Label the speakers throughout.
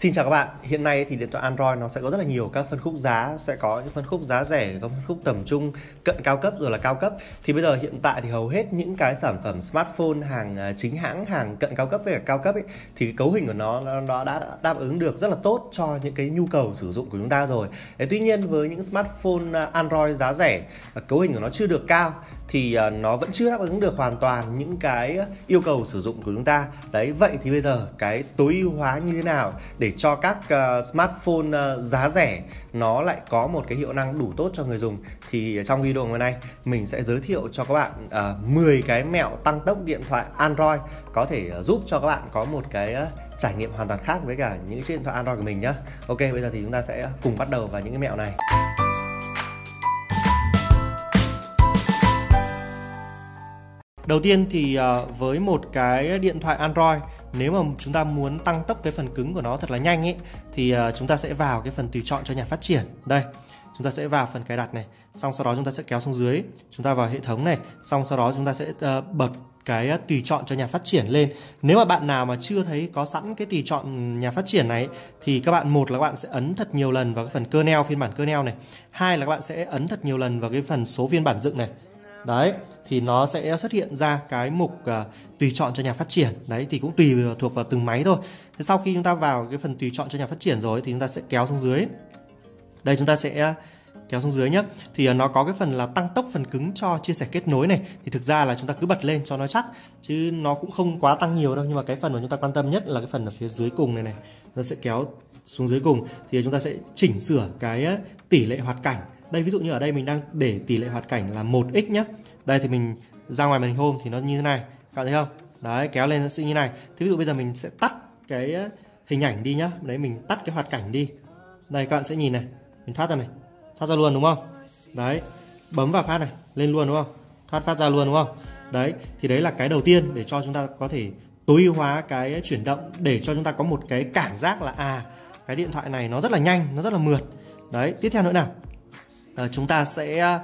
Speaker 1: Xin chào các bạn, hiện nay thì điện thoại Android nó sẽ có rất là nhiều các phân khúc giá Sẽ có những phân khúc giá rẻ, có phân khúc tầm trung, cận cao cấp rồi là cao cấp. Thì bây giờ hiện tại thì hầu hết những cái sản phẩm smartphone hàng à, chính hãng, hàng cận cao cấp với cả cao cấp ấy Thì cái cấu hình của nó nó đã đáp ứng được rất là tốt cho những cái nhu cầu sử dụng của chúng ta rồi. Đấy, Tuy nhiên với những smartphone à, Android giá rẻ, à, cấu hình của nó chưa được cao thì à, nó vẫn chưa đáp ứng được hoàn toàn những cái yêu cầu sử dụng của chúng ta. Đấy vậy thì bây giờ cái tối ưu hóa như thế nào để cho các uh, smartphone uh, giá rẻ nó lại có một cái hiệu năng đủ tốt cho người dùng? Thì trong video ngày hôm nay mình sẽ giới thiệu cho các bạn uh, 10 cái mẹo tăng tốc điện thoại Android có thể uh, giúp cho các bạn có một cái uh, trải nghiệm hoàn toàn khác với cả những chiếc điện thoại Android của mình nhé Ok bây giờ thì chúng ta sẽ cùng bắt đầu vào những cái mẹo này. Đầu tiên thì ờ, với một cái điện thoại Android, nếu mà chúng ta muốn tăng tốc cái phần cứng của nó thật là nhanh ấy thì ờ, chúng ta sẽ vào cái phần tùy chọn cho nhà phát triển. Đây, chúng ta sẽ vào phần cài đặt này, xong sau đó chúng ta sẽ kéo xuống dưới, chúng ta vào hệ thống này, xong sau đó chúng ta sẽ ờ, bật cái tùy chọn cho nhà phát triển lên. Nếu mà bạn nào mà chưa thấy có sẵn cái tùy chọn nhà phát triển này, thì các bạn, một là các bạn sẽ ấn thật nhiều lần vào cái phần kernel, phiên bản kernel này, hai là các bạn sẽ ấn thật nhiều lần vào cái phần số phiên bản dựng này đấy thì nó sẽ xuất hiện ra cái mục uh, tùy chọn cho nhà phát triển. Đấy thì cũng tùy thuộc vào từng máy thôi. Thế sau khi chúng ta vào cái phần tùy chọn cho nhà phát triển rồi thì chúng ta sẽ kéo xuống dưới. Đây chúng ta sẽ kéo xuống dưới nhé thì ờ, nó có cái phần là tăng tốc phần cứng cho chia sẻ kết nối này. Thì thực ra là chúng ta cứ bật lên cho nó chắc chứ nó cũng không quá tăng nhiều đâu. Nhưng mà cái phần mà chúng ta quan tâm nhất là cái phần ở phía dưới cùng này này. Nó sẽ kéo xuống dưới cùng. Thì chúng ta sẽ chỉnh sửa cái ờ, tỷ lệ hoạt cảnh đây, ví dụ như ở đây mình đang để tỷ lệ hoạt cảnh là 1x nhé đây thì mình ra ngoài màn hình home thì nó như thế này, các bạn thấy không? Đấy, kéo lên nó sẽ như này. Thế ví dụ bây giờ mình sẽ tắt cái ờ, hình ảnh đi nhá. Đấy, mình tắt cái hoạt cảnh đi. Đây, các bạn sẽ nhìn này. Mình thoát ra này. Thoát ra luôn, đúng không? Đấy, bấm vào phát này, lên luôn, đúng không? Thoát phát ra luôn, đúng không? Đấy, thì đấy là cái đầu tiên để cho chúng ta có thể tối ưu hóa cái chuyển động, để cho chúng ta có một cái cảm giác là à cái điện thoại này nó rất là nhanh, nó rất là mượt. Đấy, tiếp theo nữa nào. Ờ, chúng ta sẽ à,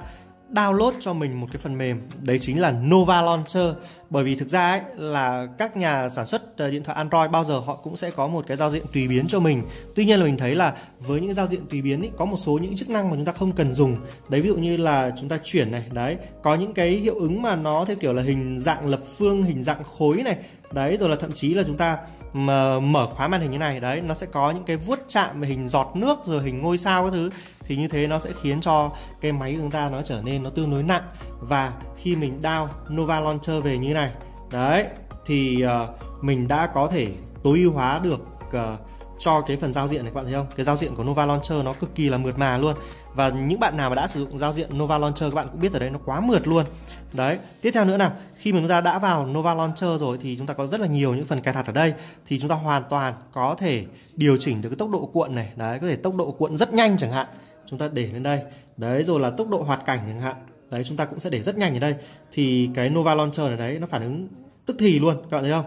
Speaker 1: download cho mình một cái phần mềm. Đấy chính là Nova Launcher. Bởi vì thực ra ấy, là các nhà sản xuất ờ, điện thoại Android bao giờ họ cũng sẽ có một cái giao diện tùy biến cho mình. Tuy nhiên là mình thấy là với những giao diện tùy biến ấy có một số những chức năng mà chúng ta không cần dùng. Đấy, ví dụ như là chúng ta chuyển này, đấy, có những cái hiệu ứng mà nó theo kiểu là hình dạng lập phương, hình dạng khối này đấy rồi là thậm chí là chúng ta mà mở khóa màn hình như này đấy nó sẽ có những cái vuốt chạm hình giọt nước rồi hình ngôi sao các thứ. Thì như thế nó sẽ khiến cho cái máy của chúng ta nó trở nên nó tương đối nặng. Và khi mình down Nova Launcher về như này đấy thì uh, mình đã có thể tối ưu hóa được uh, cho cái phần giao diện này các bạn thấy không? Cái giao diện của Nova Launcher nó cực kỳ là mượt mà luôn và những bạn nào mà đã sử dụng giao diện Nova Launcher, các bạn cũng biết ở đây nó quá mượt luôn. Đấy, tiếp theo nữa nào, khi mà chúng ta đã vào Nova Launcher rồi thì chúng ta có rất là nhiều những phần cài đặt ở đây. Thì chúng ta hoàn toàn có thể điều chỉnh được cái tốc độ cuộn này. Đấy, có thể tốc độ cuộn rất nhanh chẳng hạn. Chúng ta để lên đây. Đấy, rồi là tốc độ hoạt cảnh chẳng hạn. Đấy, chúng ta cũng sẽ để rất nhanh ở đây. Thì cái Nova Launcher này đấy, nó phản ứng tức thì luôn, các bạn thấy không?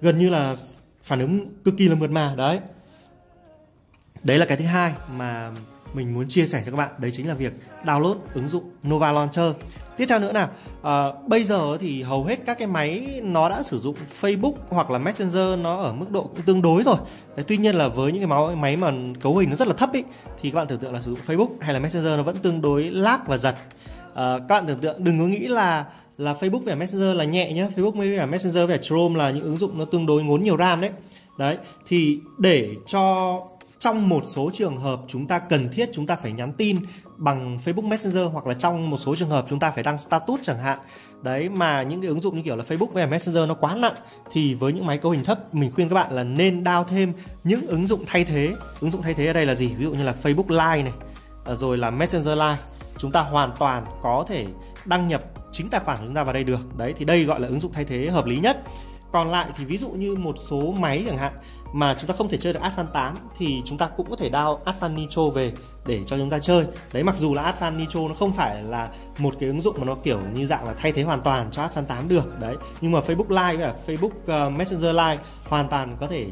Speaker 1: Gần như là phản ứng cực kỳ là mượt mà, đấy. Đấy là cái thứ hai mà mình muốn chia sẻ cho các bạn đấy chính là việc download ứng dụng Nova Launcher. Tiếp theo nữa nào uh, bây giờ thì hầu hết các cái máy nó đã sử dụng Facebook hoặc là Messenger nó ở mức độ cũng tương đối rồi. Đấy, tuy nhiên là với những cái máy mà cấu hình nó rất là thấp ý, thì các bạn tưởng tượng là sử dụng Facebook hay là Messenger nó vẫn tương đối lag và giật. Uh, các bạn tưởng tượng đừng có nghĩ là là Facebook và Messenger là nhẹ nhé. Facebook với cả Messenger và Chrome là những ứng dụng nó tương đối ngốn nhiều RAM đấy. Đấy thì để cho trong một số trường hợp chúng ta cần thiết chúng ta phải nhắn tin bằng Facebook Messenger hoặc là trong một số trường hợp chúng ta phải đăng status chẳng hạn. Đấy, mà những cái ứng dụng như kiểu là Facebook và Messenger nó quá nặng thì với những máy cấu hình thấp, mình khuyên các bạn là nên đao thêm những ứng dụng thay thế. Ứng dụng thay thế ở đây là gì? Ví dụ như là Facebook Live này ờ, rồi là Messenger Live chúng ta hoàn toàn có thể đăng nhập chính tài khoản của chúng ta vào đây được. Đấy, thì đây gọi là ứng dụng thay thế hợp lý nhất còn lại thì ví dụ như một số máy chẳng hạn mà chúng ta không thể chơi được Advan 8 thì chúng ta cũng có thể download Advan Nitro về để cho chúng ta chơi. Đấy, mặc dù là Advan Nitro nó không phải là một cái ứng dụng mà nó kiểu như dạng là thay thế hoàn toàn cho Advan 8 được, đấy. Nhưng mà Facebook Live và Facebook ờ, Messenger Live hoàn toàn có thể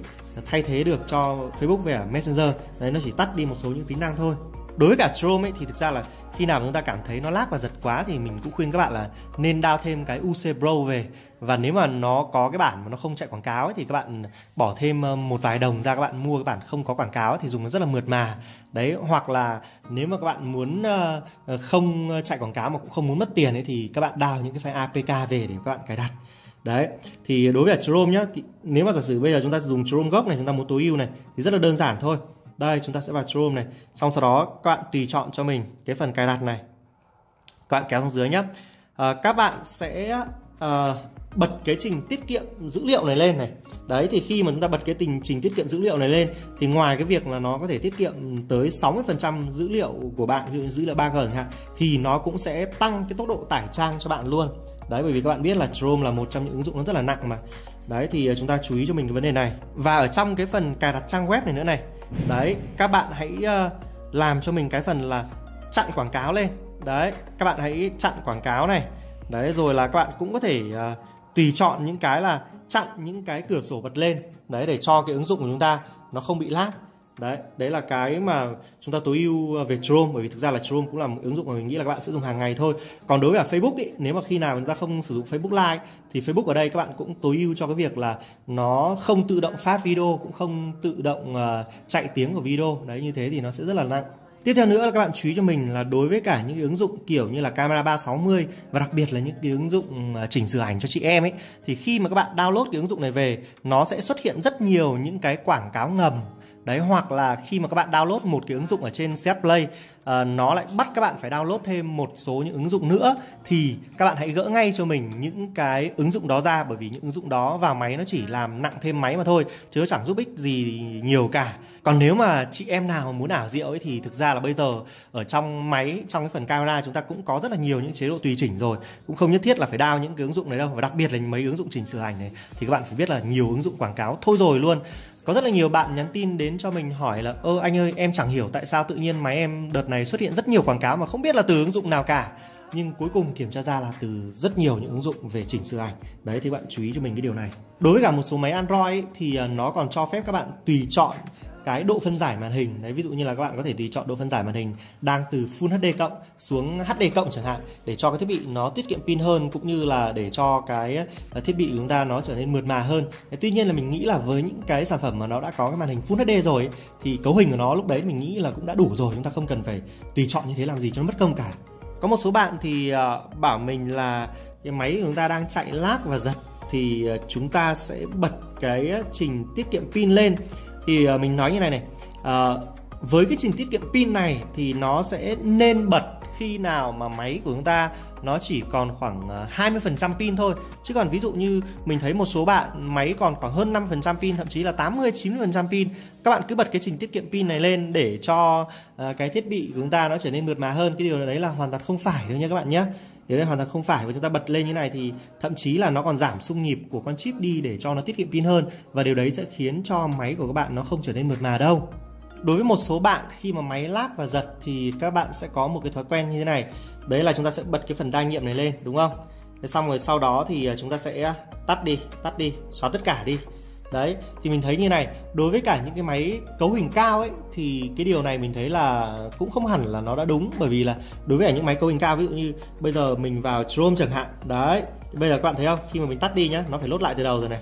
Speaker 1: thay thế được cho Facebook về Messenger. Đấy, nó chỉ tắt đi một số những tính năng thôi. đối với cả Chrome ấy thì thực ra là khi nào chúng ta cảm thấy nó lag và giật quá thì mình cũng khuyên các bạn là nên download thêm cái UC Pro về. Và nếu mà nó có cái bản mà nó không chạy quảng cáo ấy, thì các bạn bỏ thêm ờ, một vài đồng ra các bạn mua cái bản không có quảng cáo ấy, thì dùng nó rất là mượt mà. Đấy hoặc là nếu mà các bạn muốn ờ, ờ, không chạy quảng cáo mà cũng không muốn mất tiền ấy thì các bạn download những cái file APK về để các bạn cài đặt. Đấy thì đối với Chrome nhá thì nếu mà giả sử bây giờ chúng ta dùng Chrome gốc này chúng ta muốn tối ưu này thì rất là đơn giản thôi đây chúng ta sẽ vào Chrome này. Xong sau đó các bạn tùy chọn cho mình cái phần cài đặt này. Các bạn kéo xuống dưới nhé à, ờ, các bạn sẽ à, bật cái trình tiết kiệm dữ liệu này lên này. Đấy thì khi mà chúng ta bật cái tình trình tiết kiệm dữ liệu này lên thì ngoài cái việc là nó có thể tiết kiệm tới 60% dữ liệu của bạn ví dụ như dữ liệu 3G chẳng hạn thì nó cũng sẽ tăng cái tốc độ tải trang cho bạn luôn. Đấy bởi vì các bạn biết là Chrome là một trong những ứng dụng nó rất là nặng mà. Đấy thì ờ, chúng ta chú ý cho mình cái vấn đề này. Và ở trong cái phần cài đặt trang web này nữa này đấy các bạn hãy ờ, làm cho mình cái phần là chặn quảng cáo lên. Đấy các bạn hãy chặn quảng cáo này. Đấy rồi là các bạn cũng có thể uh, tùy chọn những cái là chặn những cái cửa sổ bật lên. Đấy để cho cái ứng dụng của chúng ta nó không bị lag đấy đấy là cái mà chúng ta tối ưu về Chrome bởi vì thực ra là Chrome cũng là một ứng dụng mà mình nghĩ là các bạn sẽ dùng hàng ngày thôi. Còn đối với cả Facebook ý, nếu mà khi nào chúng ta không sử dụng Facebook Live thì Facebook ở đây các bạn cũng tối ưu cho cái việc là nó không tự động phát video cũng không tự động uh, chạy tiếng của video. Đấy như thế thì nó sẽ rất là nặng. Tiếp theo nữa là các bạn chú ý cho mình là đối với cả những ứng dụng kiểu như là camera 360 và đặc biệt là những cái ứng dụng ờ, chỉnh sửa ảnh cho chị em ấy thì khi mà các bạn download cái ứng dụng này về nó sẽ xuất hiện rất nhiều những cái quảng cáo ngầm đấy, hoặc là khi mà các bạn download một cái ứng dụng ở trên CF Play uh, nó lại bắt các bạn phải download thêm một số những ứng dụng nữa. Thì các bạn hãy gỡ ngay cho mình những cái ứng dụng đó ra bởi vì những ứng dụng đó vào máy nó chỉ làm nặng thêm máy mà thôi chứ chẳng giúp ích gì nhiều cả. Còn nếu mà chị em nào muốn ảo diệu ấy thì thực ra là bây giờ ở trong máy trong cái phần camera chúng ta cũng có rất là nhiều những chế độ tùy chỉnh rồi. Cũng không nhất thiết là phải đao những cái ứng dụng này đâu và đặc biệt là mấy ứng dụng chỉnh sửa ảnh này thì các bạn phải biết là nhiều ứng dụng quảng cáo thôi rồi luôn. Có rất là nhiều bạn nhắn tin đến cho mình hỏi là ơ anh ơi em chẳng hiểu tại sao tự nhiên máy em đợt này xuất hiện rất nhiều quảng cáo mà không biết là từ ứng dụng nào cả. Nhưng cuối cùng kiểm tra ra là từ rất nhiều những ứng dụng về chỉnh sửa ảnh. Đấy thì bạn chú ý cho mình cái điều này. Đối với cả một số máy Android ấy, thì ờ, nó còn cho phép các bạn tùy chọn cái độ phân giải màn hình. Đấy ví dụ như là các bạn có thể tùy chọn độ phân giải màn hình đang từ Full HD cộng xuống HD cộng chẳng hạn để cho cái thiết bị nó tiết kiệm pin hơn cũng như là để cho cái ờ, thiết bị của chúng ta nó trở nên mượt mà hơn. Tuy nhiên là mình nghĩ là với những cái sản phẩm mà nó đã có cái màn hình Full HD rồi ấy, thì cấu hình của nó lúc đấy mình nghĩ là cũng đã đủ rồi. Chúng ta không cần phải tùy chọn như thế làm gì cho nó mất công cả. Có một số bạn thì ờ, bảo mình là cái máy của chúng ta đang chạy lag và giật thì ờ, chúng ta sẽ bật cái trình tiết kiệm pin lên thì uh, mình nói như này này. Uh, với cái trình tiết kiệm pin này thì nó sẽ nên bật khi nào mà máy của chúng ta nó chỉ còn khoảng ờ, 20% pin thôi. Chứ còn ví dụ như mình thấy một số bạn máy còn khoảng hơn 5% pin thậm chí là 80 90% pin các bạn cứ bật cái trình tiết kiệm pin này lên để cho cái thiết bị của chúng ta nó trở nên mượt mà hơn. Cái điều đấy là hoàn toàn không phải đâu nha các bạn nhé điều đấy hoàn toàn không phải. Và chúng ta bật lên như này thì thậm chí là nó còn giảm xung nhịp của con chip đi để cho nó tiết kiệm pin hơn. Và điều đấy sẽ khiến cho máy của các bạn nó không trở nên mượt mà đâu. Đối với một số bạn, khi mà máy lát và giật thì các bạn sẽ có một cái thói quen như thế này. Đấy là chúng ta sẽ bật cái phần đa nhiệm này lên, đúng không? Thế xong rồi sau đó thì à, chúng ta sẽ à, tắt đi tắt đi, xóa tất cả đi đấy thì mình thấy như này đối với cả những cái máy cấu hình cao ấy thì cái điều này mình thấy là cũng không hẳn là nó đã đúng. Bởi vì là đối với cả những máy cấu hình cao ví dụ như bây giờ mình vào Chrome chẳng hạn đấy bây giờ các bạn thấy không? Khi mà mình tắt đi nhá nó phải lốt lại từ đầu rồi này.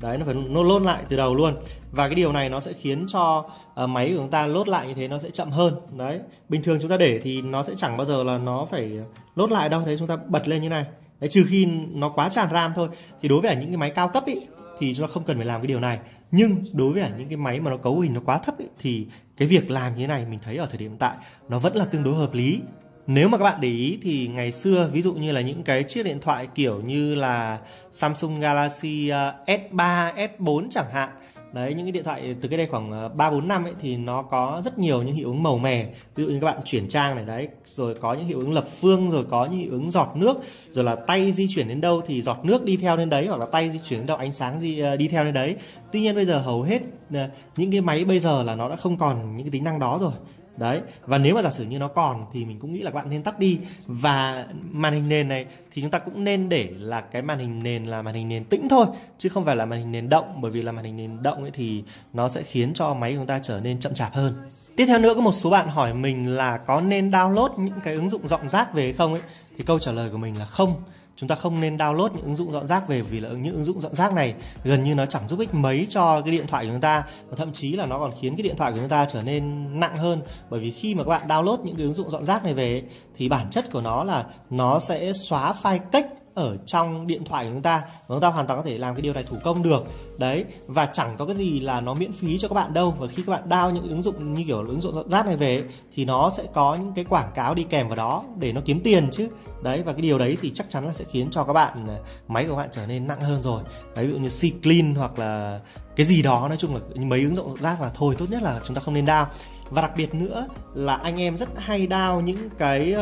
Speaker 1: Đấy nó phải nó lốt lại từ đầu luôn. Và cái điều này nó sẽ khiến cho uh, máy của chúng ta lốt lại như thế nó sẽ chậm hơn. Đấy bình thường chúng ta để thì nó sẽ chẳng bao giờ là nó phải lốt lại đâu. Đấy chúng ta bật lên như này. Đấy trừ khi nó quá tràn ram thôi. Thì đối với những cái máy cao cấp ý, thì chúng ta không cần phải làm cái điều này. Nhưng đối với những cái máy mà nó cấu hình nó quá thấp ấy, thì cái việc làm như thế này mình thấy ở thời điểm hiện tại nó vẫn là tương đối hợp lý. Nếu mà các bạn để ý thì ngày xưa ví dụ như là những cái chiếc điện thoại kiểu như là Samsung Galaxy à, S3, S4 chẳng hạn đấy những cái điện thoại từ cái đây khoảng ờ, ba bốn năm ấy thì nó có rất nhiều những hiệu ứng màu mè. Ví dụ như các bạn chuyển trang này đấy rồi có những hiệu ứng lập phương rồi có những hiệu ứng giọt nước rồi là tay di chuyển đến đâu thì giọt nước đi theo đến đấy hoặc là tay di chuyển đến đâu ánh sáng di, ờ, đi theo đến đấy. Tuy nhiên bây giờ hầu hết ờ, những cái máy bây giờ là nó đã không còn những cái tính năng đó rồi đấy, và nếu mà giả sử như nó còn thì mình cũng nghĩ là các bạn nên tắt đi. Và màn hình nền này thì chúng ta cũng nên để là cái màn hình nền là màn hình nền tĩnh thôi, chứ không phải là màn hình nền động. Bởi vì là màn hình nền động ấy thì nó sẽ khiến cho máy của chúng ta trở nên chậm chạp hơn. Tiếp theo nữa, có một số bạn hỏi mình là có nên download những cái ứng dụng dọn rác về hay không ấy? Thì câu trả lời của mình là không chúng ta không nên download những ứng dụng dọn rác về, vì là những ứng dụng dọn rác này gần như nó chẳng giúp ích mấy cho cái điện thoại của chúng ta, và thậm chí là nó còn khiến cái điện thoại của chúng ta trở nên nặng hơn. Bởi vì khi mà các bạn download những cái ứng dụng dọn rác này về thì bản chất của nó là nó sẽ xóa file cách ở trong điện thoại của chúng ta và chúng ta hoàn toàn có thể làm cái điều này thủ công được. Đấy, và chẳng có cái gì là nó miễn phí cho các bạn đâu. Và khi các bạn đao những ứng dụng như kiểu ứng dụng rác này về thì nó sẽ có những cái quảng cáo đi kèm vào đó để nó kiếm tiền chứ. Đấy, và cái điều đấy thì chắc chắn là sẽ khiến cho các bạn à, máy của các bạn trở nên nặng hơn rồi. Đấy, ví dụ như C clean hoặc là cái gì đó, nói chung là mấy ứng dụng rác là thôi, tốt nhất là chúng ta không nên đao. và đặc biệt nữa là anh em rất hay đao những cái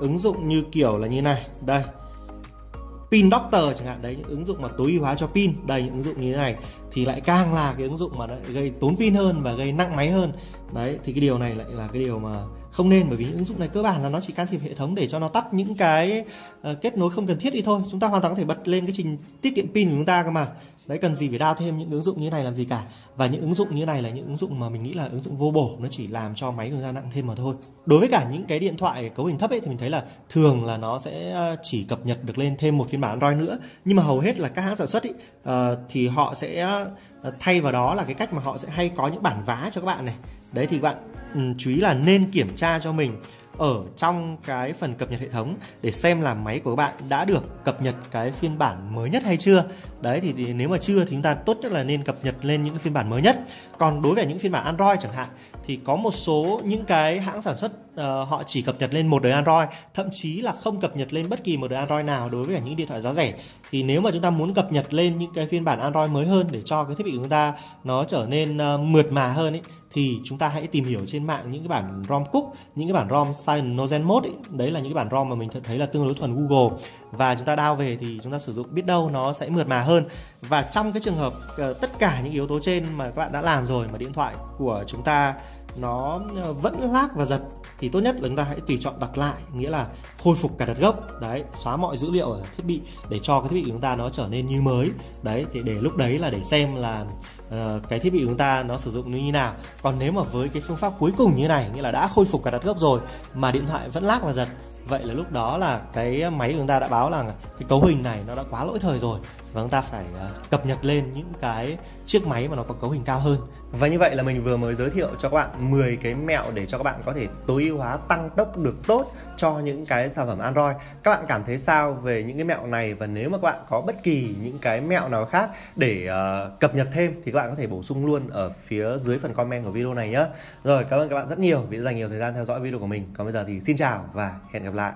Speaker 1: ứng dụng như kiểu là như này. Đây pin doctor chẳng hạn, đấy, những ứng dụng mà tối ưu hóa cho pin, đây, những ứng dụng như thế này, thì lại càng là cái ứng dụng mà lại gây tốn pin hơn và gây nặng máy hơn. Đấy, thì cái điều này lại là cái điều mà không nên bởi vì những ứng dụng này cơ bản là nó chỉ can thiệp hệ thống để cho nó tắt những cái uh, kết nối không cần thiết đi thôi. Chúng ta hoàn toàn có thể bật lên cái trình tiết kiệm pin của chúng ta cơ mà. Đấy cần gì phải đao thêm những ứng dụng như này làm gì cả. Và những ứng dụng như này là những ứng dụng mà mình nghĩ là ứng dụng vô bổ nó chỉ làm cho máy của chúng ta nặng thêm mà thôi. Đối với cả những cái điện thoại cấu hình thấp ấy thì mình thấy là thường là nó sẽ ờ, chỉ cập nhật được lên thêm một phiên bản Android nữa. Nhưng mà hầu hết là các hãng sản xuất ấy, uh, thì họ sẽ thay vào đó là cái cách mà họ sẽ hay có những bản vá cho các bạn này. Đấy thì các bạn Ừ, chú ý là nên kiểm tra cho mình ở trong cái phần cập nhật hệ thống để xem là máy của các bạn đã được cập nhật cái phiên bản mới nhất hay chưa. Đấy thì, thì nếu mà chưa thì chúng ta tốt nhất là nên cập nhật lên những phiên bản mới nhất. Còn đối với những phiên bản Android chẳng hạn thì có một số những cái hãng sản xuất uh, họ chỉ cập nhật lên một đời Android thậm chí là không cập nhật lên bất kỳ một đời Android nào đối với cả những điện thoại giá rẻ. Thì nếu mà chúng ta muốn cập nhật lên những cái phiên bản Android mới hơn để cho cái thiết bị của chúng ta nó trở nên uh, mượt mà hơn ấy thì chúng ta hãy tìm hiểu trên mạng những cái bản ROM cook, những cái bản ROM Cyanogen Mode ấy. đấy là những cái bản ROM mà mình thấy là tương đối thuần Google. Và chúng ta download về thì chúng ta sử dụng biết đâu nó sẽ mượt mà hơn. Và trong cái trường hợp ờ, tất cả những yếu tố trên mà các bạn đã làm rồi mà điện thoại của chúng ta nó ờ, vẫn lag và giật thì tốt nhất là chúng ta hãy tùy chọn đặt lại nghĩa là khôi phục cả đặt gốc. Đấy xóa mọi dữ liệu ở thiết bị để cho cái thiết bị của chúng ta nó trở nên như mới. Đấy thì để lúc đấy là để xem là uh, cái thiết bị của chúng ta nó sử dụng như thế nào? Còn nếu mà với cái phương pháp cuối cùng như này nghĩa là đã khôi phục cả đặt gốc rồi mà điện thoại vẫn lag và giật vậy là lúc đó là cái máy của chúng ta đã báo là cái cấu hình này nó đã quá lỗi thời rồi và chúng ta phải uh, cập nhật lên những cái chiếc máy mà nó có cấu hình cao hơn. Và như vậy là mình vừa mới giới thiệu cho các bạn 10 cái mẹo để cho các bạn có thể tối ưu hóa tăng tốc được tốt cho những cái sản phẩm Android. Các bạn cảm thấy sao về những cái mẹo này và nếu mà các bạn có bất kỳ những cái mẹo nào khác để uh, cập nhật thêm thì các bạn có thể bổ sung luôn ở phía dưới phần comment của video này nhé. Rồi cảm ơn các bạn rất nhiều vì đã dành nhiều thời gian theo dõi video của mình. Còn bây giờ thì xin chào và hẹn gặp lại.